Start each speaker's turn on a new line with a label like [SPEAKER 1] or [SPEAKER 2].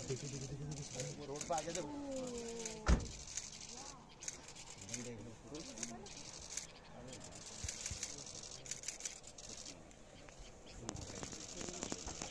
[SPEAKER 1] road पे आगे देखो